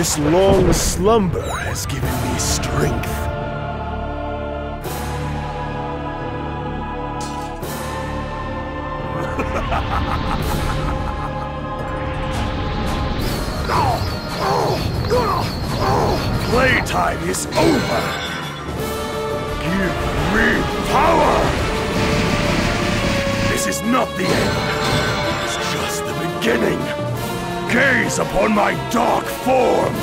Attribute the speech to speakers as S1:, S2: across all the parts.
S1: This long slumber has given me strength. Playtime is over. Give me power. This is not the end. It's just the beginning. Gaze upon my dark form.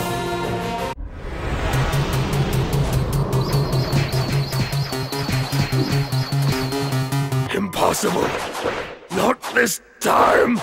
S1: Impossible. Not this time.